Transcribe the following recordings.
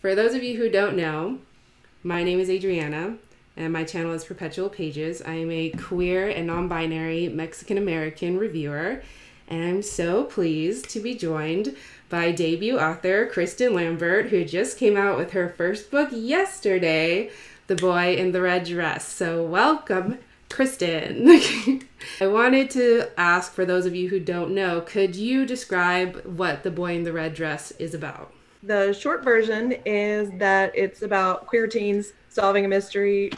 For those of you who don't know, my name is Adriana, and my channel is Perpetual Pages. I am a queer and non binary Mexican American reviewer, and I'm so pleased to be joined by debut author Kristin Lambert, who just came out with her first book yesterday, The Boy in the Red Dress. So, welcome, Kristin. I wanted to ask for those of you who don't know, could you describe what The Boy in the Red Dress is about? The short version is that it's about queer teens solving a mystery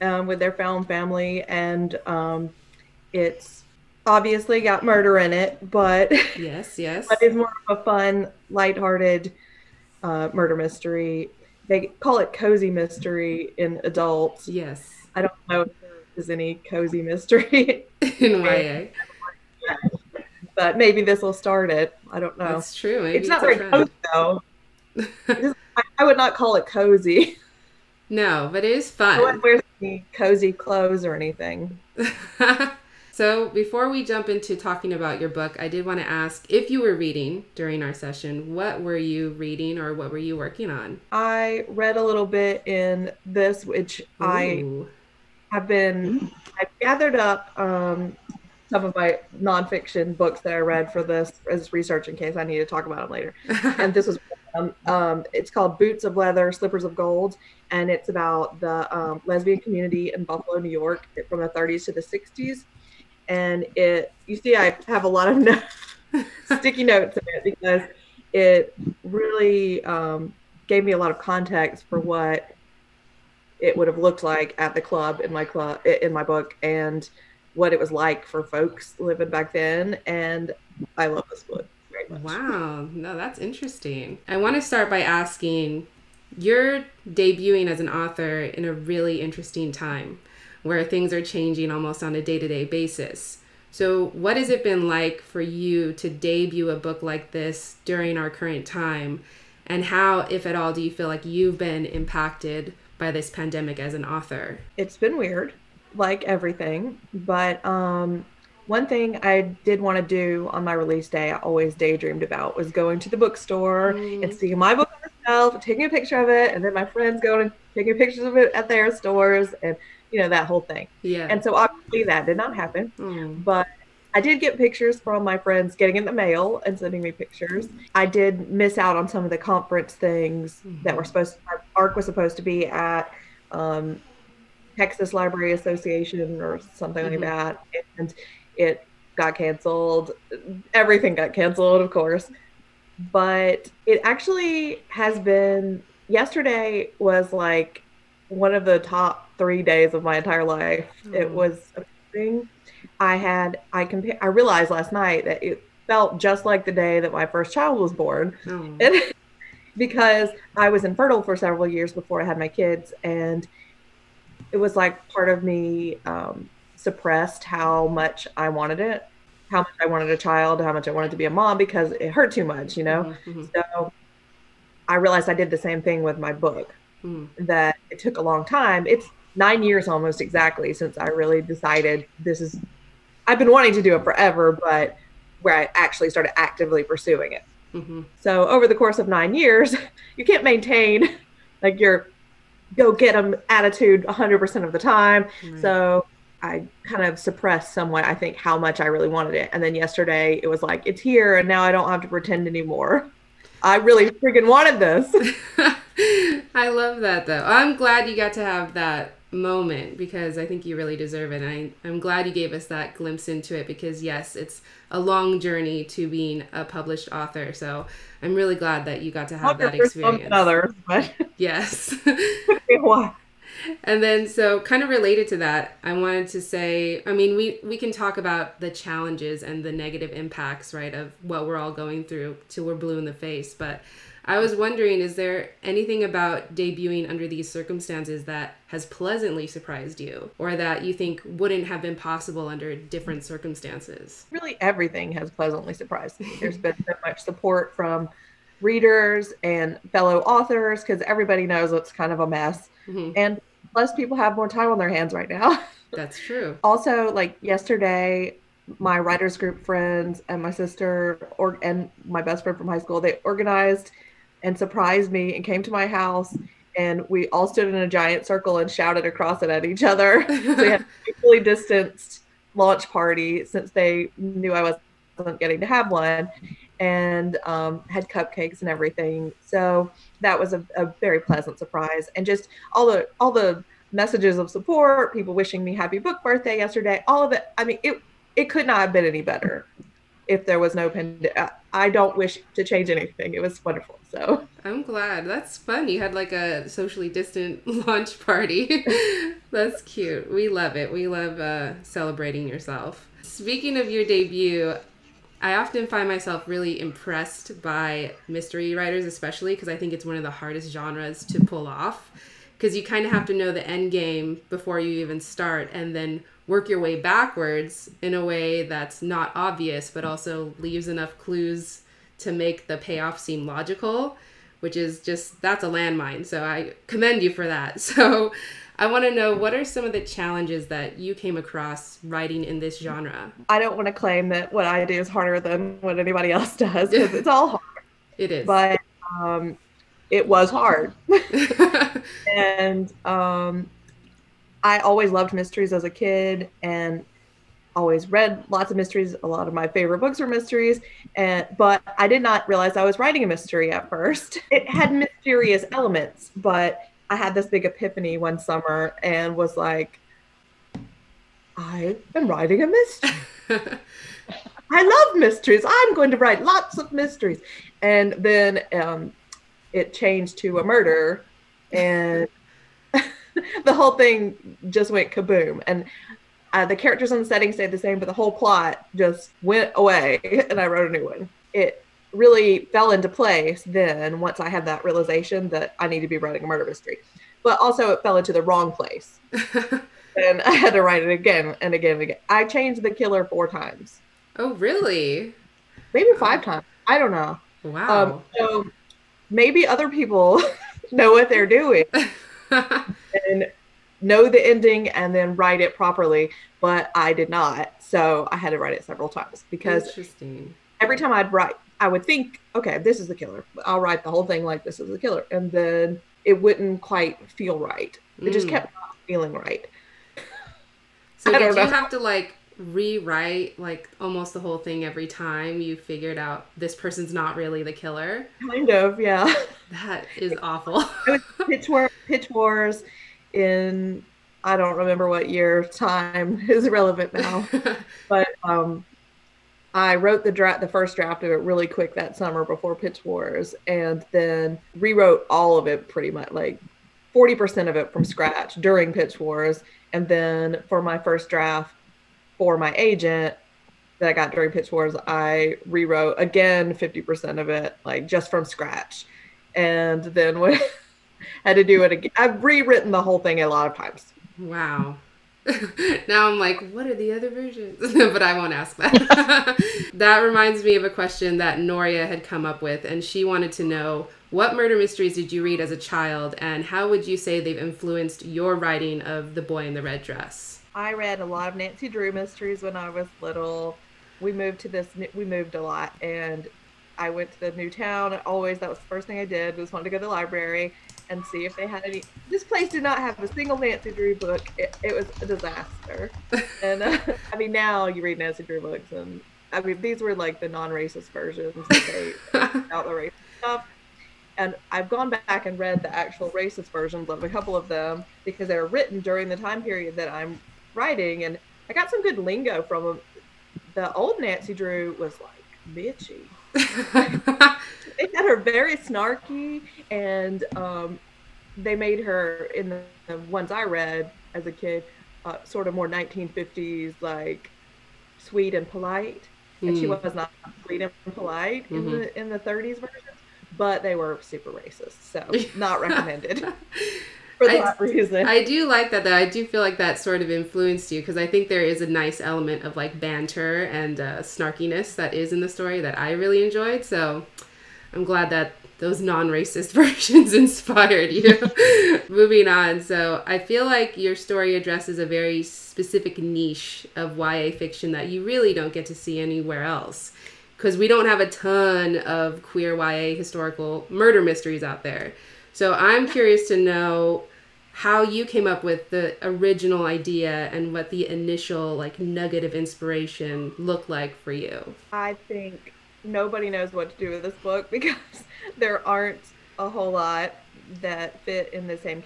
um, with their found family, and um, it's obviously got murder in it, but yes, yes, but it's more of a fun, lighthearted uh, murder mystery. They call it cozy mystery in adults. Yes, I don't know if there is any cozy mystery in YA. But maybe this will start it. I don't know. That's true. Maybe it's not very cozy though. I would not call it cozy. No, but it is fun. No one wears any cozy clothes or anything. so before we jump into talking about your book, I did want to ask if you were reading during our session. What were you reading, or what were you working on? I read a little bit in this, which Ooh. I have been. I've gathered up um, some of my nonfiction books that I read for this as research in case I need to talk about them later. and this was um, um, it's called Boots of Leather, Slippers of Gold, and it's about the um, lesbian community in Buffalo, New York, from the 30s to the 60s. And it, you see, I have a lot of no- sticky notes in it because it really um, gave me a lot of context for what it would have looked like at the club in my club in my book and what it was like for folks living back then. And I love this book very much. Wow. No, that's interesting. I want to start by asking you're debuting as an author in a really interesting time where things are changing almost on a day to day basis. So, what has it been like for you to debut a book like this during our current time? And how, if at all, do you feel like you've been impacted by this pandemic as an author? It's been weird like everything. But um, one thing I did want to do on my release day, I always daydreamed about, was going to the bookstore mm. and seeing my book on the shelf, taking a picture of it, and then my friends going and taking pictures of it at their stores, and you know that whole thing. Yeah. And so obviously that did not happen, mm. but. I did get pictures from my friends getting in the mail and sending me pictures. I did miss out on some of the conference things mm-hmm. that were supposed to, our ARC was supposed to be at. Um, Texas Library Association or something mm-hmm. like that, and it got canceled. Everything got canceled, of course. But it actually has been. Yesterday was like one of the top three days of my entire life. It was amazing. I had I compare. I realized last night that it felt just like the day that my first child was born, mm. and because I was infertile for several years before I had my kids, and it was like part of me um, suppressed how much I wanted it, how much I wanted a child, how much I wanted to be a mom because it hurt too much, you know? Mm-hmm. mm-hmm. So I realized I did the same thing with my book, mm. that it took a long time. It's nine years almost exactly since I really decided this is, I've been wanting to do it forever, but where I actually started actively pursuing it. Mm-hmm. So over the course of nine years, you can't maintain like your go get them attitude 100% of the time. Right. So I kind of suppressed somewhat, I think, how much I really wanted it. And then yesterday it was like, it's here and now I don't have to pretend anymore. I really freaking wanted this. I love that though. I'm glad you got to have that moment because I think you really deserve it. And I, I'm glad you gave us that glimpse into it because, yes, it's a long journey to being a published author. So I'm really glad that you got to have that experience. Others, but yes. and then so kind of related to that i wanted to say i mean we we can talk about the challenges and the negative impacts right of what we're all going through till we're blue in the face but I was wondering, is there anything about debuting under these circumstances that has pleasantly surprised you, or that you think wouldn't have been possible under different circumstances? Really, everything has pleasantly surprised me. There's been so much support from readers and fellow authors because everybody knows it's kind of a mess. Mm-hmm. And plus, people have more time on their hands right now. That's true. also, like yesterday, my writers group friends and my sister or and my best friend from high school they organized and surprised me and came to my house and we all stood in a giant circle and shouted across it at each other. so we had a fully distanced launch party since they knew I wasn't getting to have one and um, had cupcakes and everything. So that was a, a, very pleasant surprise. And just all the all the messages of support, people wishing me happy book birthday yesterday, all of it. I mean, it it could not have been any better if there was no pandemic. I don't wish to change anything. It was wonderful. So I'm glad. That's fun. You had like a socially distant launch party. That's cute. We love it. We love uh, celebrating yourself. Speaking of your debut, I often find myself really impressed by mystery writers, especially because I think it's one of the hardest genres to pull off. Because you kind of have to know the end game before you even start, and then work your way backwards in a way that's not obvious but also leaves enough clues to make the payoff seem logical which is just that's a landmine. So i commend you for that. So i want to know what are some of the challenges that you came across writing in this genre? I don't want to claim that what i do is harder than what anybody else does because it's all hard. It is. But um, it was hard. And um, I always loved mysteries as a kid and always read lots of mysteries. A lot of my favorite books were mysteries, and but I did not realize I was writing a mystery at first. It had mysterious elements, but I had this big epiphany one summer and was like, I am writing a mystery. I love mysteries. I'm going to write lots of mysteries. And then um, it changed to a murder, and the whole thing just went kaboom. And uh, the characters and the setting stayed the same, but the whole plot just went away, and I wrote a new one. It really fell into place then once I had that realization that I need to be writing a murder mystery. But also, it fell into the wrong place. and I had to write it again and again and again. I changed the killer four times. Oh, really? Maybe five times. I don't know. Wow. Um, so maybe other people know what they're doing. And know the ending and then write it properly, but I did not. So I had to write it several times because every time I'd write, I would think, okay, this is the killer. I'll write the whole thing like this is the killer. And then it wouldn't quite feel right. It mm. just kept not feeling right. So did you have to like rewrite like almost the whole thing every time you figured out this person's not really the killer? Kind of, yeah. That is awful. pitch, war, pitch wars in I don't remember what year time is relevant now, but um, I wrote the draft, the first draft of it really quick that summer before Pitch Wars, and then rewrote all of it pretty much, like forty percent of it from scratch during Pitch Wars, and then for my first draft for my agent that I got during Pitch Wars, I rewrote again fifty percent of it, like just from scratch, and then when had to do it again. I've rewritten the whole thing a lot of times. Wow. now I'm like, what are the other versions? but I won't ask that. that reminds me of a question that Noria had come up with, and she wanted to know what murder mysteries did you read as a child, and how would you say they've influenced your writing of The Boy in the Red Dress? I read a lot of Nancy Drew mysteries when I was little. We moved to this, we moved a lot, and I went to the new town. Always, that was the first thing I did was wanted to go to the library and see if they had any. This place did not have a single Nancy Drew book. It, it was a disaster. and uh, I mean, now you read Nancy Drew books, and I mean, these were like the non-racist versions. They out the racist stuff. And I've gone back and read the actual racist versions of a couple of them because they were written during the time period that I'm writing, and I got some good lingo from them. The old Nancy Drew was like bitchy they had her very snarky, and um, they made her in the, the, ones I read as a kid, uh, sort of more 1950s, like sweet and polite. And she hmm. was not sweet and polite mm-hmm. in the in the 30s versions, but they were super racist, so not recommended. for that I, reason. I do like that though. I do feel like that sort of influenced you because I think there is a nice element of like banter and uh, snarkiness that is in the story that I really enjoyed. So I'm glad that those non-racist versions inspired you. Moving on. So I feel like your story addresses a very specific niche of YA fiction that you really don't get to see anywhere else because we don't have a ton of queer YA historical murder mysteries out there. So I'm curious to know how you came up with the original idea and what the initial like nugget of inspiration looked like for you. I think nobody knows what to do with this book because there aren't a whole lot that fit in the same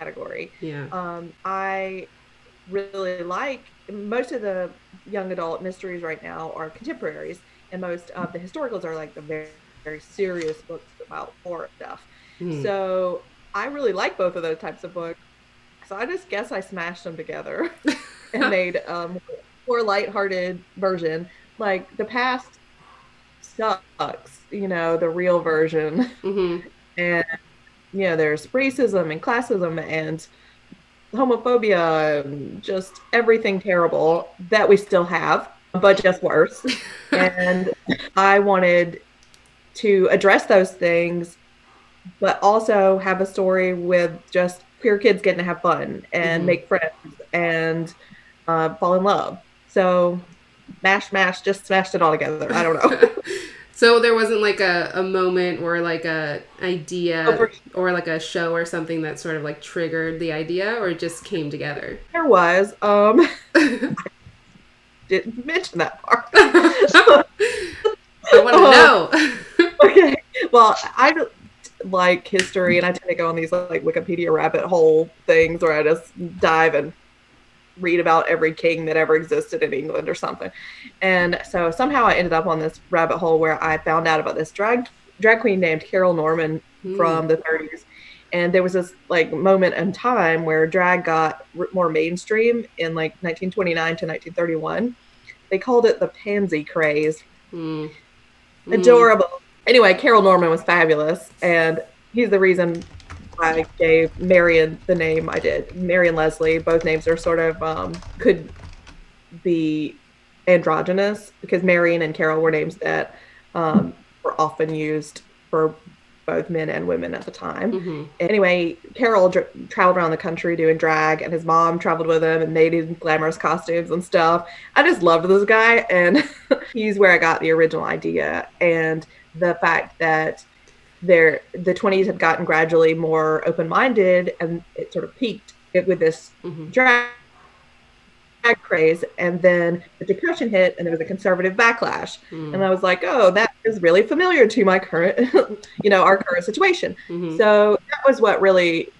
category. Yeah. Um, I really like most of the young adult mysteries right now are contemporaries, and most of the historicals are like the very, very serious books about war stuff. Mm. So I really like both of those types of books. So I just guess I smashed them together and made um more lighthearted version. Like the past sucks, you know, the real version. Mm-hmm. And you know, there's racism and classism and homophobia and just everything terrible that we still have, but just worse. and I wanted to address those things, but also have a story with just queer kids getting to have fun and mm-hmm. make friends and uh, fall in love. So, mash, mash, just smashed it all together. I don't know. So there wasn't like a, a moment or like a idea oh, or like a show or something that sort of like triggered the idea or it just came together. There was. Um didn't mention that part. I want to know. okay. Well, I like history and I tend to go on these like Wikipedia rabbit hole things where I just dive and read about every king that ever existed in England or something. And so somehow I ended up on this rabbit hole where I found out about this drag drag queen named Karyl Norman mm. from the 30s. And there was this like moment in time where drag got more mainstream in like 1929 to 1931. They called it the pansy craze. Mm. Adorable. Anyway, Karyl Norman was fabulous, and he's the reason I gave Marion the name I did. Marion Leslie. Both names are sort of um, could be androgynous because Marion and Carol were names that um, were often used for both men and women at the time. Mm-hmm. Anyway, Carol dr- traveled around the country doing drag, and his mom traveled with him and made him glamorous costumes and stuff. I just loved this guy, and he's where I got the original idea. And the fact that there the 20s had gotten gradually more open-minded and it sort of peaked with this mm-hmm. drag craze and then the depression hit and there was a conservative backlash mm. and i was like oh that is really familiar to my current you know our current situation mm-hmm. so that was what really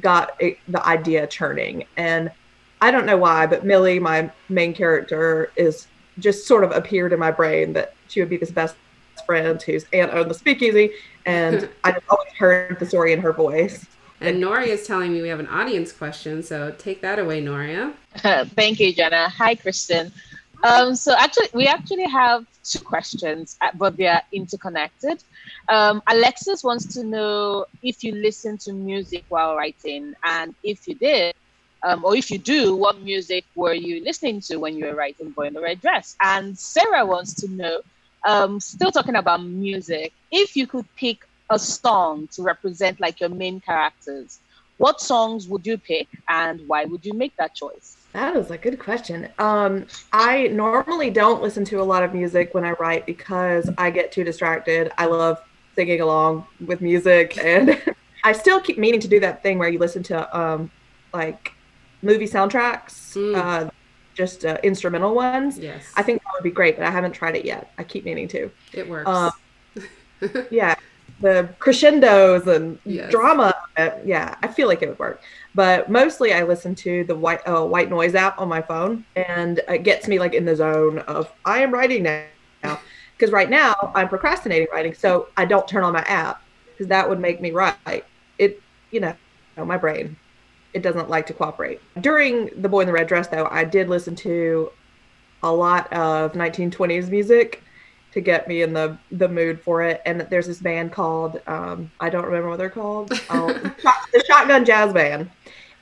got it, the idea churning and i don't know why but millie my main character is just sort of appeared in my brain that she would be this best friend whose aunt owned the speakeasy and I always heard the story in her voice. And Noria is telling me we have an audience question, so take that away, Noria. Thank you, Jenna. Hi, Kristin. Um, so actually, we actually have two questions, uh, but they are interconnected. Um, Alexis wants to know if you listen to music while writing, and if you did, um, or if you do, what music were you listening to when you were writing Boy in the Red Dress? And Sarah wants to know um, still talking about music, if you could pick a song to represent like your main characters, what songs would you pick and why would you make that choice? That is a good question. Um, I normally don't listen to a lot of music when I write because I get too distracted. I love singing along with music, and I still keep meaning to do that thing where you listen to um, like movie soundtracks. Mm. Uh, just uh, instrumental ones. Yes. I think that would be great, but I haven't tried it yet. I keep meaning to. It works. Um, yeah. The crescendos and yes. drama. Uh, yeah, I feel like it would work. But mostly I listen to the white uh, white noise app on my phone and it gets me like in the zone of I am writing now. Because right now I'm procrastinating writing, so I don't turn on my app because that would make me write. It, you know, my brain it doesn't like to cooperate. During The Boy in the Red Dress, though, I did listen to a lot of 1920s music to get me in the the mood for it. And there's this band called um, I don't remember what they're called, oh, the Shotgun Jazz Band,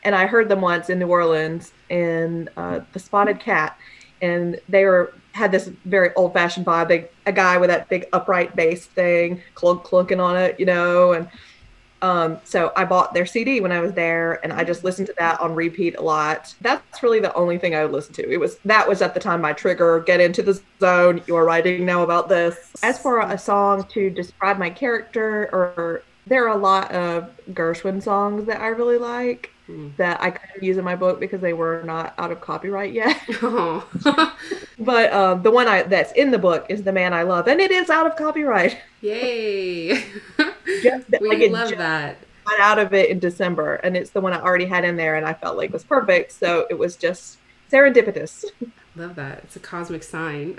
and I heard them once in New Orleans in uh, the Spotted Cat, and they were had this very old fashioned vibe. They, a guy with that big upright bass thing, clunk clunking on it, you know, and Um, so I bought their CD when I was there, and I just listened to that on repeat a lot. That's really the only thing I would listen to. It was that was at the time my trigger. Get into the zone. You're writing now about this. As for a song to describe my character, or there are a lot of Gershwin songs that I really like mm. that I couldn't use in my book because they were not out of copyright yet. Oh. but um, the one I that's in the book is "The Man I Love," and it is out of copyright. Yay! just, we like, love that. Got out of it in December, and it's the one I already had in there, and I felt like was perfect. So it was just serendipitous. Love that. It's a cosmic sign.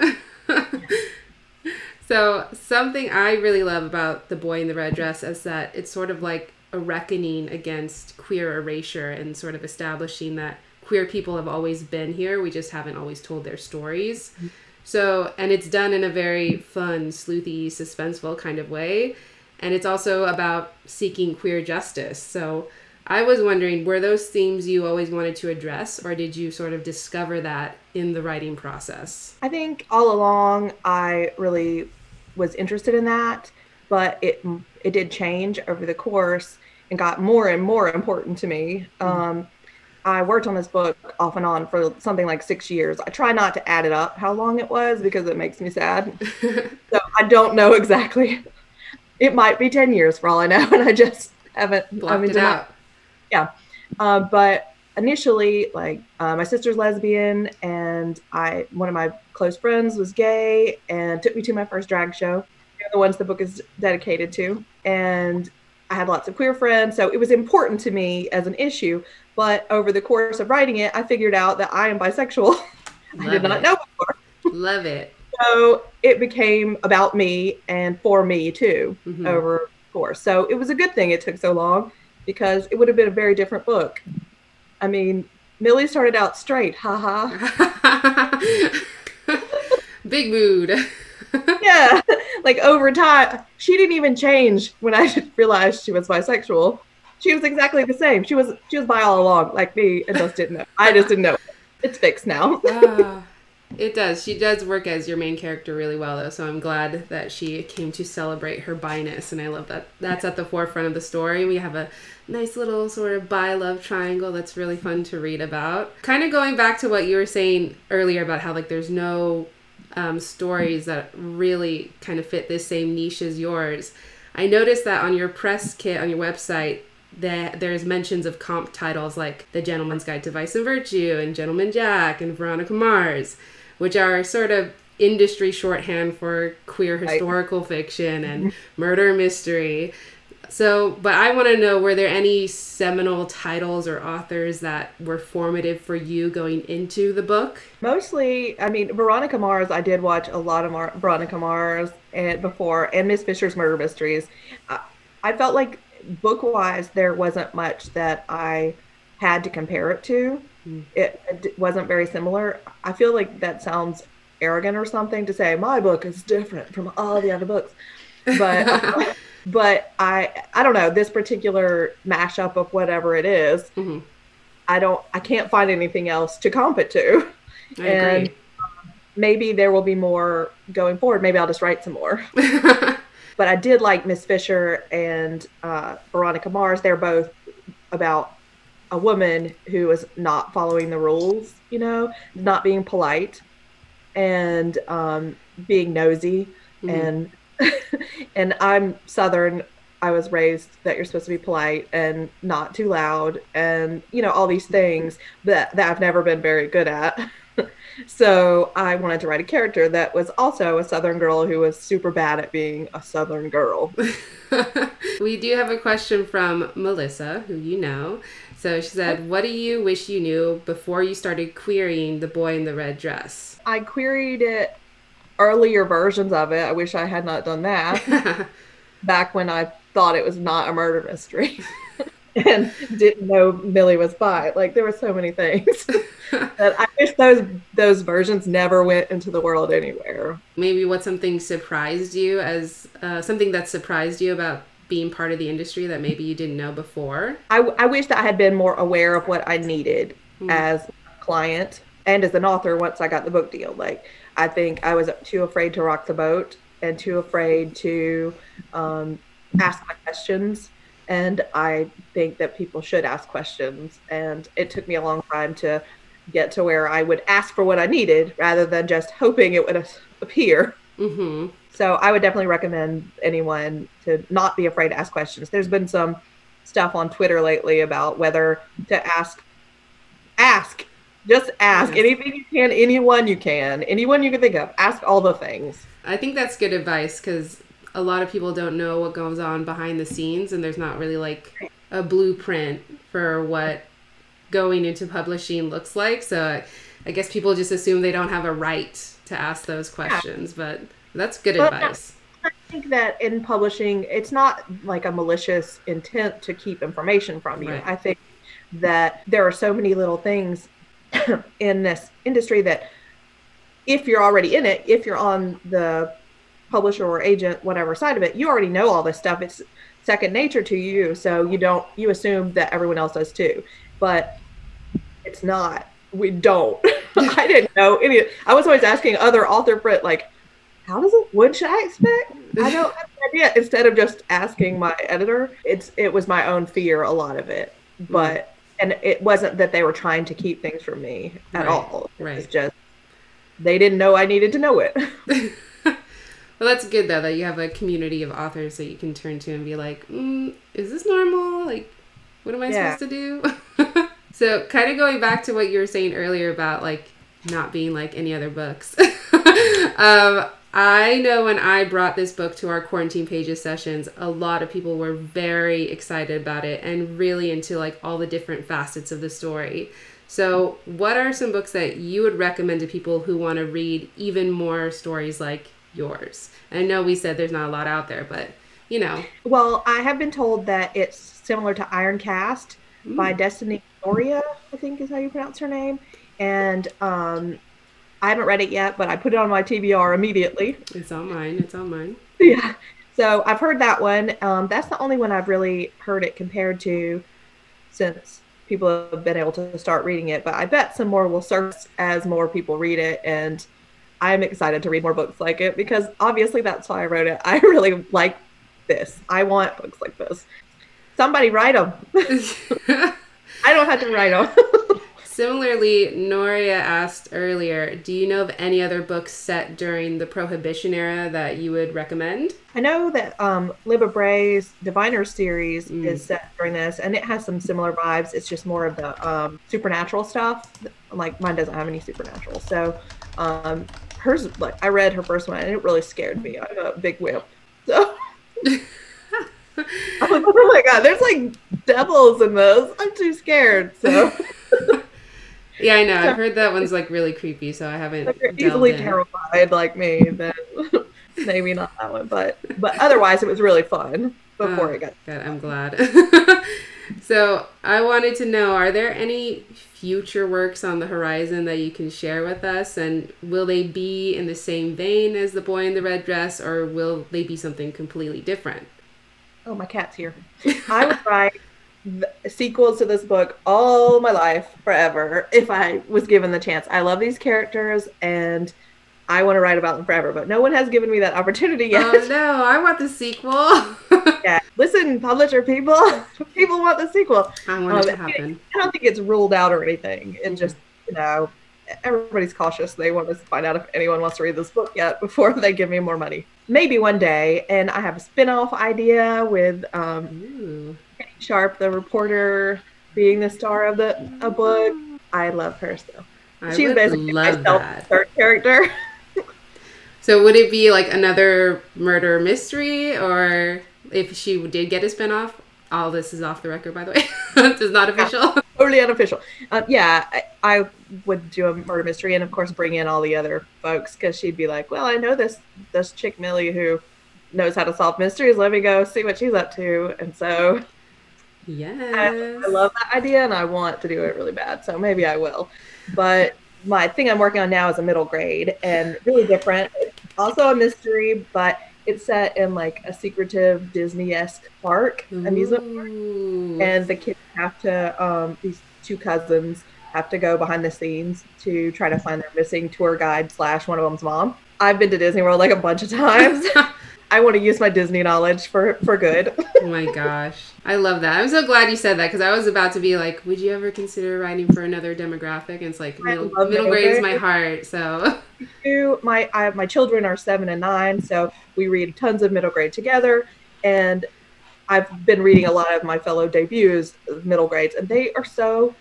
so something I really love about the boy in the red dress is that it's sort of like a reckoning against queer erasure and sort of establishing that queer people have always been here. We just haven't always told their stories. Mm-hmm. So, and it's done in a very fun, sleuthy, suspenseful kind of way. And it's also about seeking queer justice. So, I was wondering, were those themes you always wanted to address, or did you sort of discover that in the writing process? I think all along I really was interested in that, but it it did change over the course and got more and more important to me. Mm-hmm. Um, I worked on this book off and on for something like six years. I try not to add it up how long it was because it makes me sad. so I don't know exactly. It might be 10 years for all I know. And I just haven't blocked it out. yeah. Uh, but initially, like uh, my sister's lesbian and I, one of my close friends was gay and took me to my first drag show. The ones the book is dedicated to. And I had lots of queer friends, so it was important to me as an issue. But over the course of writing it, I figured out that I am bisexual. I did not know before. Love it. So it became about me and for me too mm-hmm. over the course. So it was a good thing it took so long because it would have been a very different book. I mean, Millie started out straight, haha. Big mood. yeah, like over time, she didn't even change when I realized she was bisexual. She was exactly the same. She was she was bi all along, like me, and just didn't know. I just didn't know. It's fixed now. uh, it does. She does work as your main character really well, though. So I'm glad that she came to celebrate her bi-ness, and I love that. That's at the forefront of the story. We have a nice little sort of bi love triangle that's really fun to read about. Kind of going back to what you were saying earlier about how like there's no um, stories that really kind of fit this same niche as yours. I noticed that on your press kit on your website, that there's mentions of comp titles like The Gentleman's Guide to Vice and Virtue and Gentleman Jack and Veronica Mars, which are sort of industry shorthand for queer historical fiction and murder mystery. So, but I want to know were there any seminal titles or authors that were formative for you going into the book? Mostly, I mean, Veronica Mars, I did watch a lot of Mar- Veronica Mars and before, and Miss Fisher's Murder Mysteries. I, I felt like book wise, there wasn't much that I had to compare it to. Mm. It, it wasn't very similar. I feel like that sounds arrogant or something to say my book is different from all the other books. But but I I don't know this particular mashup of whatever it is, mm-hmm. I don't I can't find anything else to comp it to. I and agree. maybe there will be more going forward. Maybe I'll just write some more. but I did like Miss Fisher and uh, Veronica Mars. They're both about a woman who is not following the rules, you know, not being polite and um, being nosy mm-hmm. and and I'm Southern. I was raised that you're supposed to be polite and not too loud, and you know all these things that that I've never been very good at. so I wanted to write a character that was also a Southern girl who was super bad at being a Southern girl. we do have a question from Melissa, who you know. So she said, "What do you wish you knew before you started querying the boy in the red dress?" I queried it earlier versions of it. I wish I had not done that back when I thought it was not a murder mystery and didn't know Millie was bi. Like there were so many things that I wish those those versions never went into the world anywhere. Maybe what something surprised you as uh, something that surprised you about being part of the industry that maybe you didn't know before. I, I wish that I had been more aware of what I needed mm. as a client and as an author once I got the book deal. Like I think I was too afraid to rock the boat and too afraid to um, ask my questions And I think that people should ask questions. And it took me a long time to get to where I would ask for what I needed rather than just hoping it would appear. Mm-hmm. So I would definitely recommend anyone to not be afraid to ask questions. There's been some stuff on Twitter lately about whether to ask, ask, just ask yes. anything you can, anyone you can, anyone you can think of. Ask all the things. I think that's good advice because a lot of people don't know what goes on behind the scenes, and there's not really like a blueprint for what going into publishing looks like. So I guess people just assume they don't have a right to ask those questions, yeah. but that's good but advice. I think that in publishing, it's not like a malicious intent to keep information from you. Right. I think that there are so many little things in this industry that if you're already in it, if you're on the publisher or agent, whatever side of it, you already know all this stuff. It's second nature to you. So you don't, you assume that everyone else does too. But it's not. We don't. I didn't know any. I was always asking other author friends, like, how does it? What should I expect? I don't have an idea. Instead of just asking my editor, it's it was my own fear. A lot of it, mm-hmm. but and it wasn't that they were trying to keep things from me at right. all. Right. It's just they didn't know I needed to know it. well, that's good though that you have a community of authors that you can turn to and be like, mm, "Is this normal? Like, what am I yeah. supposed to do?" so, kind of going back to what you were saying earlier about like not being like any other books. um, I know when I brought this book to our quarantine pages sessions, a lot of people were very excited about it and really into like all the different facets of the story. So, what are some books that you would recommend to people who want to read even more stories like yours? I know we said there's not a lot out there, but you know. Well, I have been told that it's similar to Iron Cast mm. by Destiny Soria, I think is how you pronounce her name. And um, I haven't read it yet, but I put it on my TBR immediately. It's on mine. It's on mine. Yeah. So I've heard that one. Um, that's the only one I've really heard it compared to since people have been able to start reading it. But I bet some more will surface as more people read it. And I'm excited to read more books like it because obviously that's why I wrote it. I really like this. I want books like this. Somebody write them. I don't have to write them. Similarly, Noria asked earlier, do you know of any other books set during the Prohibition era that you would recommend? I know that um, Libba Bray's Diviner series mm. is set during this, and it has some similar vibes. It's just more of the um, supernatural stuff. Like mine doesn't have any supernatural, so um, hers. Like I read her first one, and it really scared me. I'm a big wimp, so. I'm like, oh my god, there's like devils in this. I'm too scared. So yeah, I know. I've heard that one's like really creepy, so I haven't. If you're easily in. terrified like me, then maybe not that one. But but otherwise, it was really fun before oh, it got. God, I'm glad. so I wanted to know: Are there any future works on the horizon that you can share with us, and will they be in the same vein as the boy in the red dress, or will they be something completely different? Oh, my cat's here. I would write sequels to this book all my life, forever, if I was given the chance. I love these characters and I want to write about them forever, but no one has given me that opportunity yet. Oh no, I want the sequel. yeah, listen, publisher people, people want the sequel. I want um, it to happen. I don't think it's ruled out or anything. It just, you know, everybody's cautious. They want to find out if anyone wants to read this book yet before they give me more money. Maybe one day. And I have a spin-off idea with um, Sharp, the reporter, being the star of the a book. I love her so. I She's basically my third character. so would it be like another murder mystery, or if she did get a spinoff? All this is off the record, by the way. this is not official. totally unofficial. Um, yeah, I, I, would do a murder mystery, and of course, bring in all the other folks because she'd be like, "Well, I know this this chick Millie who knows how to solve mysteries. Let me go see what she's up to." And so Yes. I, I, love that idea and I want to do it really bad. So maybe I will. But my thing I'm working on now is a middle grade and really different. It's also a mystery, but it's set in like a secretive Disney esque park, Ooh. amusement park. And the kids have to, um, these two cousins have to go behind the scenes to try to find their missing tour guide slash one of them's mom. I've been to Disney World like a bunch of times. I want to use my Disney knowledge for for good. oh my gosh, I love that. I'm so glad you said that because I was about to be like, would you ever consider writing for another demographic? And it's like middle, middle, middle grade is my heart. So my I, have my children are seven and nine, so we read tons of middle grade together, and I've been reading a lot of my fellow debuts, middle grades, and they are so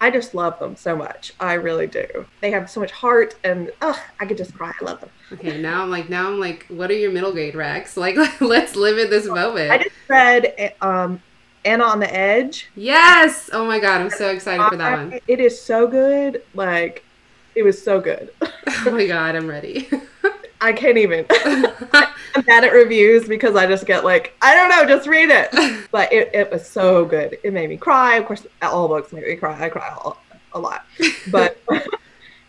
I just love them so much. I really do. They have so much heart, and ugh, I could just cry. I love them. Okay, now I'm like, now I'm like, what are your middle grade recs? Like, let's live in this moment. I just read um, Ana on the Edge. Yes. Oh my god, I'm so excited for that one. It is so good. Like, it was so good. oh my god, I'm ready. I can't even. I'm bad at reviews because I just get like, I don't know, just read it. But it, it was so good. It made me cry. Of course, all books make me cry. I cry all, a lot. But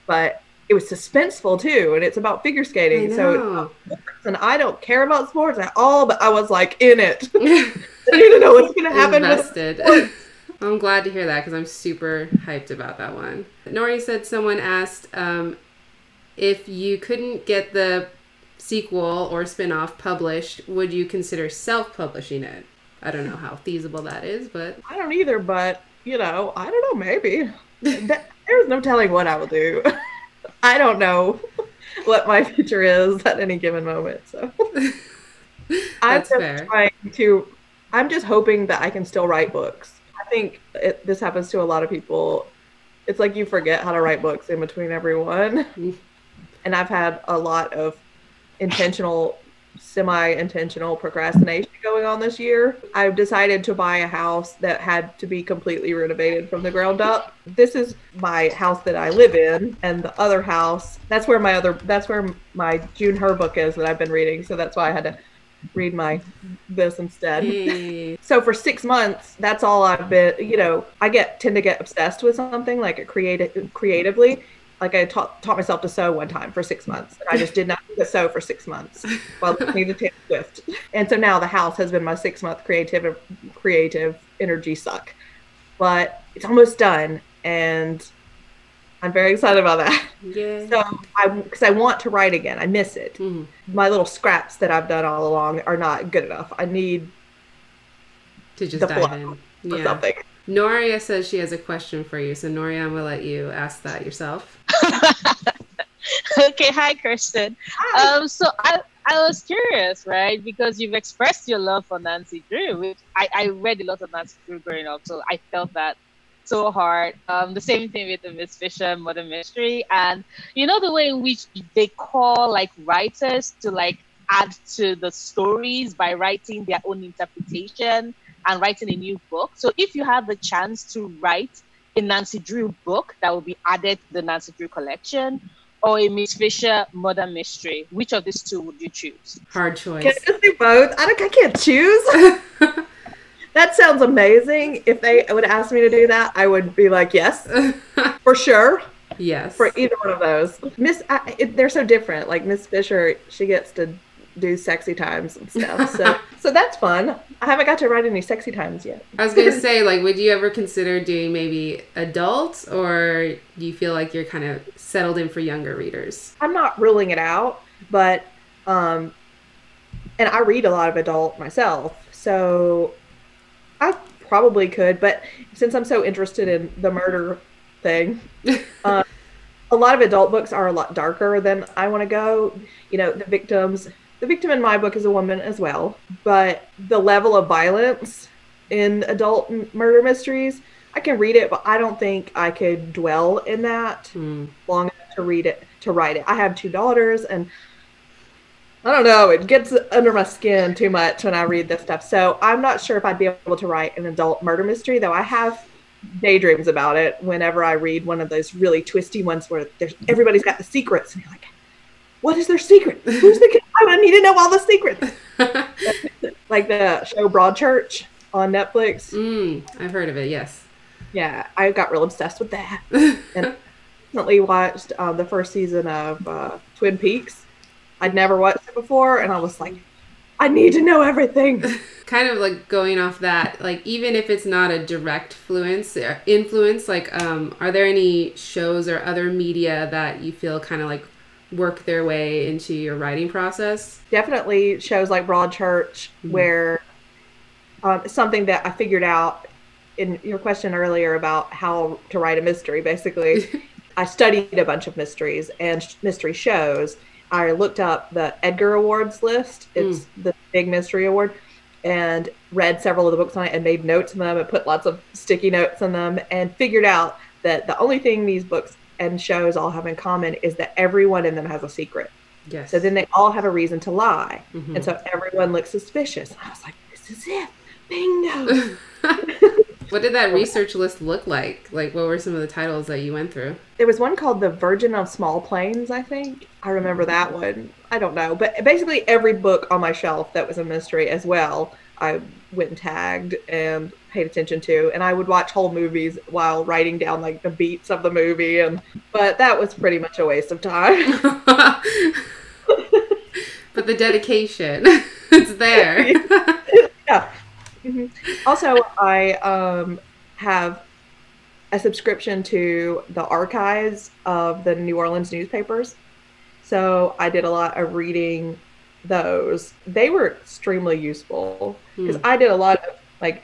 but it was suspenseful too, and it's about figure skating. So and I don't care about sports at all, but I was like in it. I didn't know what's gonna happen. Invested. I'm glad to hear that because I'm super hyped about that one. Nori said someone asked um, if you couldn't get the sequel or spin-off published, would you consider self-publishing it? I don't know how feasible that is, but I don't either, but you know, I don't know, maybe. There's no telling what I will do. I don't know what my future is at any given moment. So I'm just fair. trying to I'm just hoping that I can still write books. I think it, this happens to a lot of people. It's like you forget how to write books in between everyone. And I've had a lot of intentional semi-intentional procrastination going on this year. I've decided to buy a house that had to be completely renovated from the ground up. This is my house that I live in and the other house, that's where my other that's where my June Hur book is that I've been reading, so that's why I had to read my this instead. So for 6 months, that's all I've been, you know, I get tend to get obsessed with something like it creative creatively like I taught taught myself to sew one time for six months. And I just did not sew for six months while listening to Taylor Swift. And so now the house has been my six month creative creative energy suck. But it's almost done, and I'm very excited about that. Yeah. So I because I want to write again. I miss it. Mm-hmm. My little scraps that I've done all along are not good enough. I need to just dive in. Yeah. something. Noria says she has a question for you. So Noria, I'm gonna let you ask that yourself. okay, hi Kirsten. Hi. Um, so I I was curious, right? Because you've expressed your love for Nancy Drew, which I, I read a lot of Nancy Drew growing up, so I felt that so hard. Um, the same thing with the Miss Fisher Murder Mystery, and you know the way in which they call like writers to like add to the stories by writing their own interpretation and writing a new book. So if you have the chance to write a Nancy Drew book that will be added to the Nancy Drew collection or a Miss Fisher murder mystery, which of these two would you choose? Hard choice. Can I just do both? I, don't, I can't choose. that sounds amazing. If they would ask me to do that, I would be like, yes, for sure. Yes. For either one of those. Miss, I, it, they're so different. Like Miss Fisher, she gets to do sexy times and stuff. So so that's fun. I haven't got to write any sexy times yet. I was gonna say, like, would you ever consider doing maybe adults, or do you feel like you're kind of settled in for younger readers? I'm not ruling it out, but um, and I read a lot of adult myself, so I probably could. But since I'm so interested in the murder thing. Uh, a lot of adult books are a lot darker than I want to go. You know, the victims the victim in my book is a woman as well, but the level of violence in adult murder mysteries, I can read it, but I don't think I could dwell in that mm. long enough to read it, to write it. I have two daughters, and I don't know, it gets under my skin too much when I read this stuff. So I'm not sure if I'd be able to write an adult murder mystery, though I have daydreams about it whenever I read one of those really twisty ones where there's everybody's got the secrets, and you're like, what is their secret? Who's the I need to know all the secrets. like the show Broadchurch on Netflix. Mm, I've heard of it. Yes. Yeah, I got real obsessed with that, and recently watched um, the first season of uh, Twin Peaks. I'd never watched it before, and I was like, I need to know everything. kind of like going off that, like even if it's not a direct influence, uh, influence, like um, are there any shows or other media that you feel kind of like work their way into your writing process? Definitely shows like Broadchurch, mm-hmm. where um, something that I figured out in your question earlier about how to write a mystery. Basically, I studied a bunch of mysteries and sh- mystery shows. I looked up the Edgar Awards list. It's mm. the big mystery award and read several of the books on it and made notes in them and put lots of sticky notes in them and figured out that the only thing these books and shows all have in common is that everyone in them has a secret. Yes. So then they all have a reason to lie. Mm-hmm. And so everyone looks suspicious. I was like, this is it. Bingo. what did that research list look like? Like, what were some of the titles that you went through? There was one called The Virgin of Small Plains, I think. I remember that one. I don't know. But basically, every book on my shelf that was a mystery as well, I went and tagged and paid attention to. And I would watch whole movies while writing down like the beats of the movie. And But that was pretty much a waste of time. but the dedication, it's there. yeah. Mm-hmm. Also, I um, have a subscription to the archives of the New Orleans newspapers. So I did a lot of reading those. They were extremely useful because hmm. I did a lot of like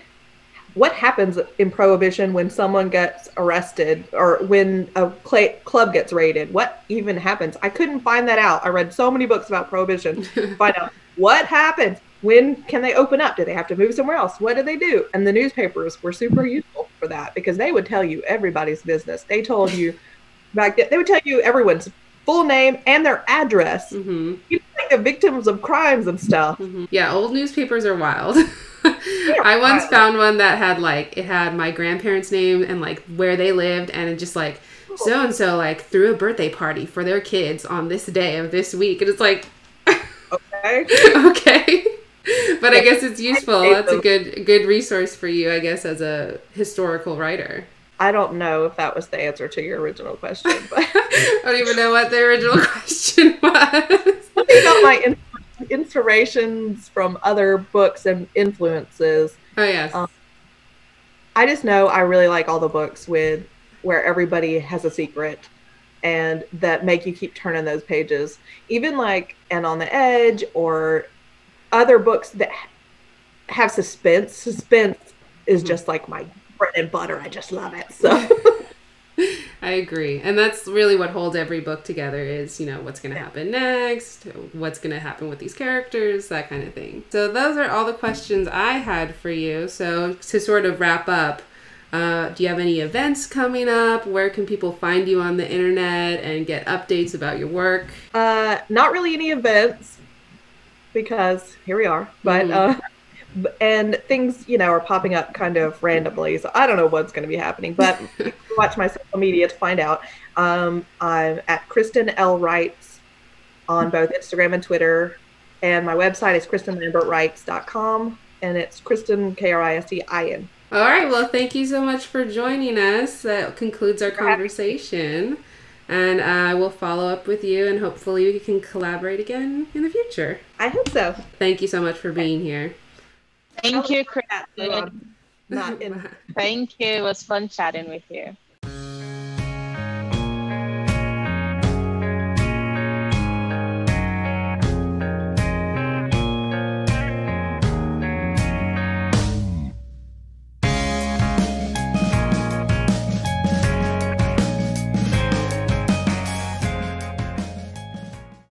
what happens in prohibition when someone gets arrested or when a cl- club gets raided what even happens i couldn't find that out i read so many books about prohibition to find out what happens when can they open up? Do they have to move somewhere else? What do they do? And the newspapers were super useful for that because they would tell you everybody's business. They told you back then, they would tell you everyone's full name and their address. Mm-hmm. You like the victims of crimes and stuff. Mm-hmm. Yeah, old newspapers are wild. I once wild. found one that had like it had my grandparents' name and like where they lived and it just like so and so like threw a birthday party for their kids on this day of this week and it's like okay okay but I guess it's useful. That's a good good resource for you, I guess, as a historical writer. I don't know if that was the answer to your original question, but I don't even know what the original question was. Something about my inspirations from other books and influences. Oh yes. Um, I just know I really like all the books with where everybody has a secret and that make you keep turning those pages. Even like Ana on the Edge or other books that have suspense. Suspense is mm-hmm. just like my bread and butter. I just love it. So I agree. And that's really what holds every book together is, you know, what's going to happen next, what's going to happen with these characters, that kind of thing. So those are all the questions I had for you. So to sort of wrap up, uh, do you have any events coming up? Where can people find you on the internet and get updates about your work? Uh, not really any events because here we are. But mm-hmm. uh, and things you know are popping up kind of randomly, so I don't know what's going to be happening. But watch my social media to find out. Um, I'm at Kristin L Writes on both Instagram and Twitter, and my website is KristinLambertWrites.com, and it's Kristin K R I S T I N. All right. Well, thank you so much for joining us. That concludes our conversation. And I will follow up with you, and hopefully, we can collaborate again in the future. I hope so. Thank you so much for being here. Thank you, Chris. Not in- Thank you. It was fun chatting with you.